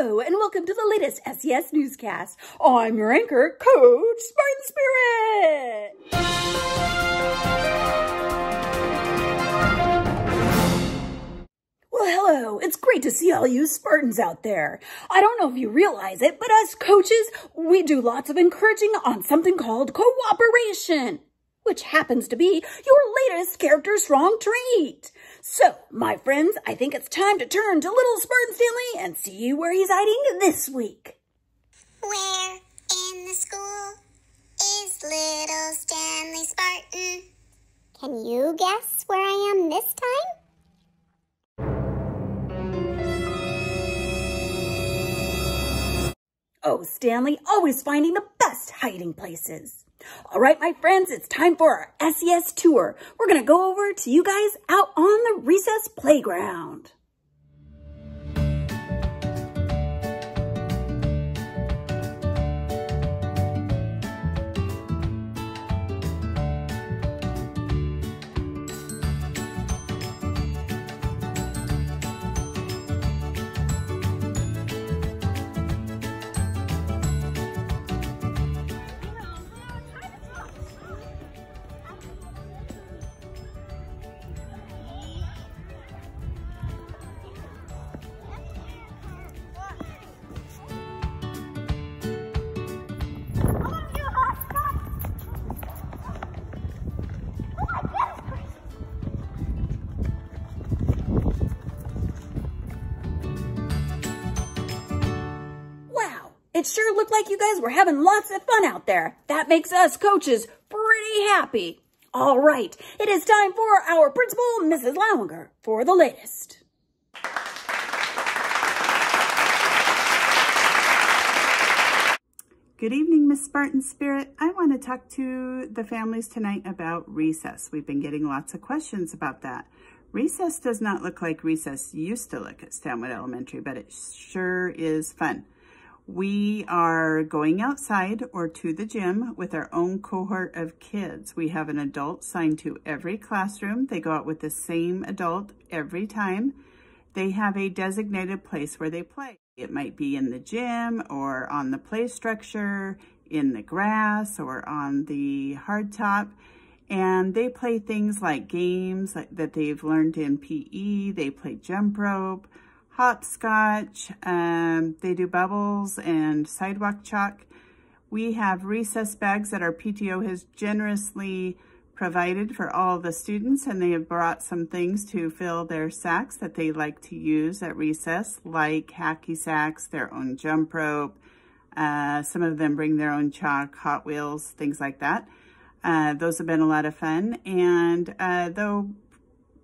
Hello, and welcome to the latest SES newscast. I'm your anchor, Coach Spartan Spirit. Well, hello. It's great to see all you Spartans out there. I don't know if you realize it, but as coaches, we do lots of encouraging on something called cooperation which happens to be your latest character strong trait. So, my friends, I think it's time to turn to little Spartan Stanley and see where he's hiding this week. Where in the school is little Stanley Spartan? Can you guess where I am this time? Oh, Stanley, always finding the best hiding places. All right, my friends, it's time for our SES tour. We're going to go over to you guys out on the recess playground. Sure looked like you guys were having lots of fun out there. That makes us coaches pretty happy. All right, it is time for our principal, Mrs. Lowinger, for the latest. Good evening, Miss Spartan Spirit. I want to talk to the families tonight about recess. We've been getting lots of questions about that. Recess does not look like recess used to look at Stanwood Elementary, but it sure is fun. We are going outside or to the gym with our own cohort of kids. We have an adult signed to every classroom. They go out with the same adult every time. They have a designated place where they play. It might be in the gym or on the play structure, in the grass or on the hardtop. And they play things like games that they've learned in PE. They play jump rope, hopscotch. Um, they do bubbles and sidewalk chalk. We have recess bags that our PTO has generously provided for all the students and they have brought some things to fill their sacks that they like to use at recess, like hacky sacks, their own jump rope. Uh, some of them bring their own chalk, Hot Wheels, things like that. Uh, those have been a lot of fun. And uh, though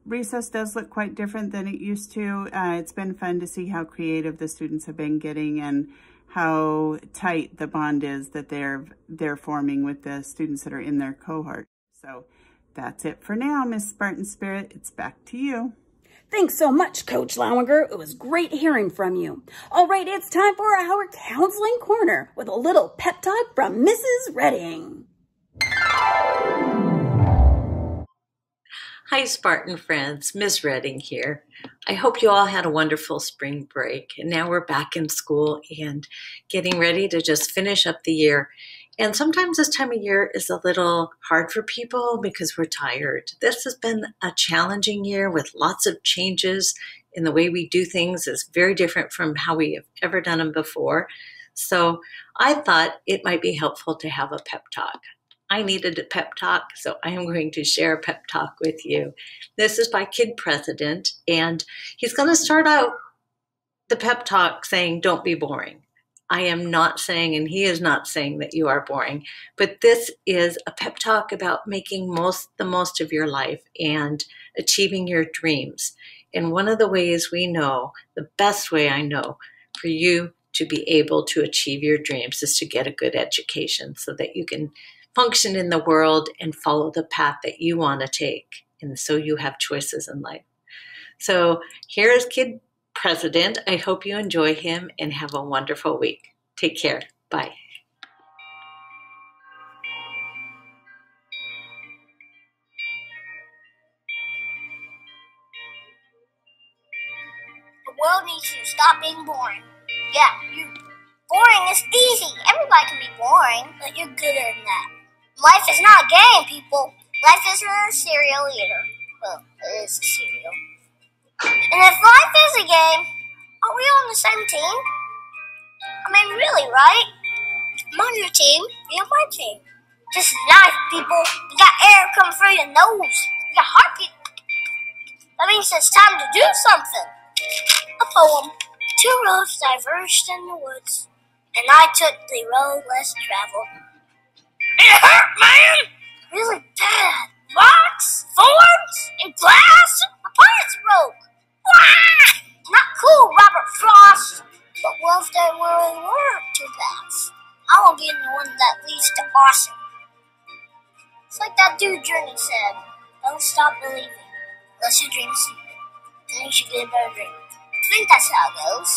recess does look quite different than it used to. Uh, it's been fun to see how creative the students have been getting and how tight the bond is that they're they're forming with the students that are in their cohort. So that's it for now, Miss Spartan Spirit. It's back to you. Thanks so much, Coach Lowinger. It was great hearing from you. All right, it's time for our counseling corner with a little pep talk from Mrs. Redding. Hi, Spartan friends. Ms. Redding here. I hope you all had a wonderful spring break. And now we're back in school and getting ready to just finish up the year. And sometimes this time of year is a little hard for people because we're tired. This has been a challenging year with lots of changes in the way we do things is very different from how we have ever done them before. So I thought it might be helpful to have a pep talk. I needed a pep talk, so I am going to share a pep talk with you. This is by Kid President, and he's going to start out the pep talk saying, Don't be boring. I am not saying, and he is not saying that you are boring, but this is a pep talk about making most the most of your life and achieving your dreams. And one of the ways we know, the best way I know for you to be able to achieve your dreams is to get a good education so that you can function in the world and follow the path that you want to take. And so you have choices in life. So here's Kid President. I hope you enjoy him and have a wonderful week. Take care. Bye. The world needs to stop being boring. Yeah, you boring is easy. Everybody can be boring, but you're gooder than that. Life is not a game, people. Life isn't a cereal either. Well, it is a cereal. And if life is a game, are we on the same team? I mean, really, right? I'm on your team, on my team. This is life, people. You got air coming through your nose. You got heartbeat. That means it's time to do something. A poem. Two roads diverged in the woods, and I took the road less traveled. It hurt, man! Really bad. Rocks, thorns, and glass. My parts broke. Wah! Not cool, Robert Frost. But what if they really were too fast? I won't be the one that leads to awesome. It's like that dude Journey said. Don't stop believing. Unless your dream is. Then you should get a better dream. I think that's how it goes.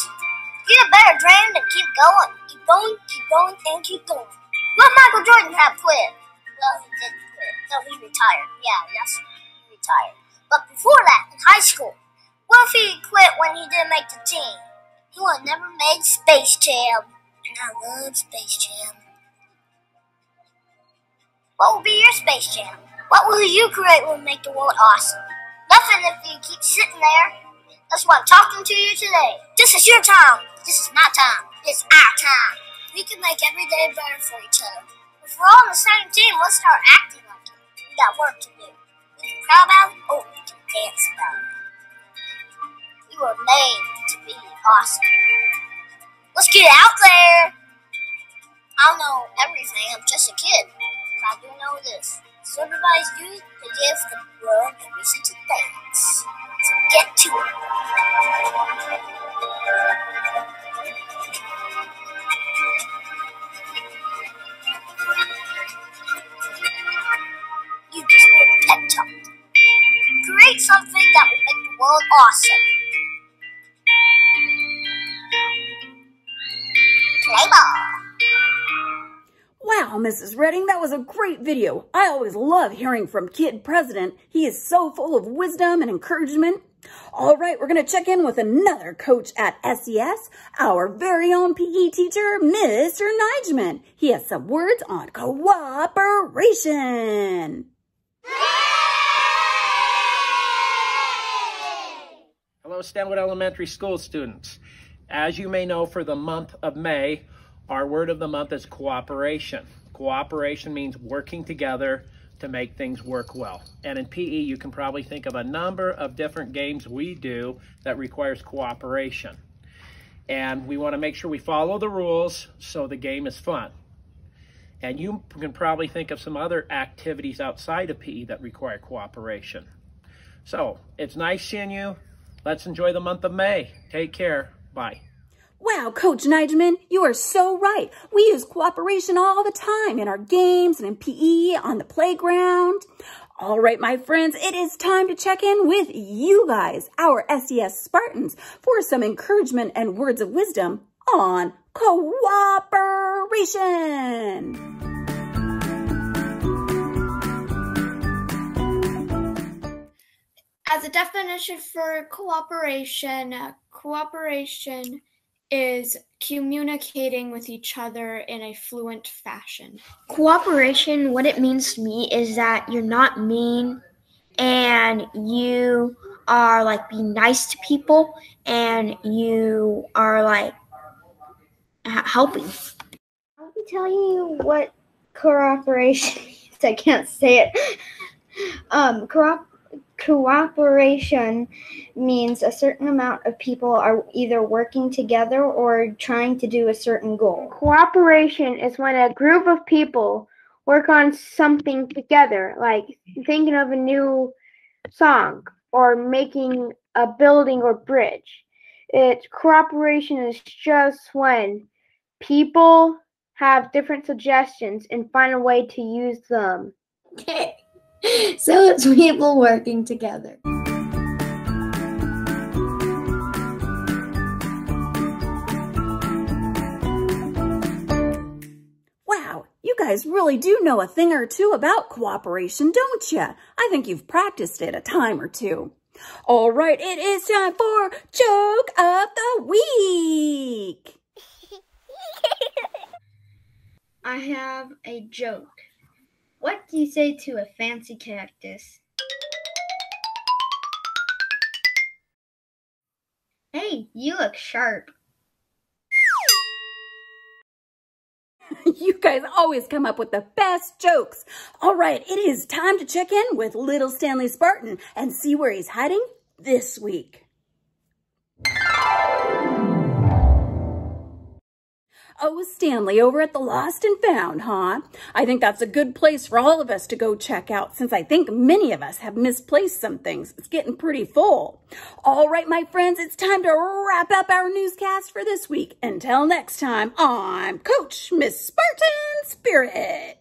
Get a better dream and keep going. Keep going, keep going, and keep going. Let Michael Jordan have quit. Well, he didn't quit. No, he retired. Yeah, yes, he retired. But before that, in high school, what if he quit when he didn't make the team? He would have never made Space Jam. And I love Space Jam. What will be your Space Jam? What will you create will make the world awesome? Nothing if you keep sitting there. That's why I'm talking to you today. This is your time. This is my time. It's our time. We can make every day better for each other. If we're all on the same team, let's start acting like it. We got work to do. We can cry about it, or we can dance about it. We were made to be awesome. Let's get out there. I don't know everything. I'm just a kid. But I do know this. Supervise youth to give the world a reason to dance. So get to it. Something that will make the world awesome. Play ball. Wow, Mrs. Redding, that was a great video. I always love hearing from Kid President. He is so full of wisdom and encouragement. All right, we're going to check in with another coach at SES, our very own PE teacher, Mr. Nightman. He has some words on cooperation. Hello, Stanwood Elementary School students. As you may know, for the month of May, our word of the month is cooperation. Cooperation means working together to make things work well. And in PE, you can probably think of a number of different games we do that requires cooperation. And we want to make sure we follow the rules so the game is fun. And you can probably think of some other activities outside of PE that require cooperation. So it's nice seeing you. Let's enjoy the month of May. Take care. Bye. Wow, Coach Nightman, you are so right. We use cooperation all the time in our games and in PE, on the playground. All right, my friends, it is time to check in with you guys, our SES Spartans, for some encouragement and words of wisdom on cooperation. As a definition for cooperation, uh, cooperation is communicating with each other in a fluent fashion. Cooperation, what it means to me is that you're not mean and you are like being nice to people and you are like helping. I'll be telling you what cooperation is. I can't say it. Um, coop- cooperation means a certain amount of people are either working together or trying to do a certain goal. Cooperation is when a group of people work on something together, like thinking of a new song or making a building or bridge. It cooperation is just when people have different suggestions and find a way to use them. so it's people working together. Wow, you guys really do know a thing or two about cooperation, don't you? I think you've practiced it a time or two. All right, it is time for Joke of the Week. I have a joke. What do you say to a fancy cactus? Hey, you look sharp. you guys always come up with the best jokes. All right, it is time to check in with little Stanley Spartan and see where he's hiding this week. Oh, Stanley, over at the Lost and Found, huh? I think that's a good place for all of us to go check out since I think many of us have misplaced some things. It's getting pretty full. All right, my friends, it's time to wrap up our newscast for this week. Until next time, I'm Coach Miss Spartan Spirit.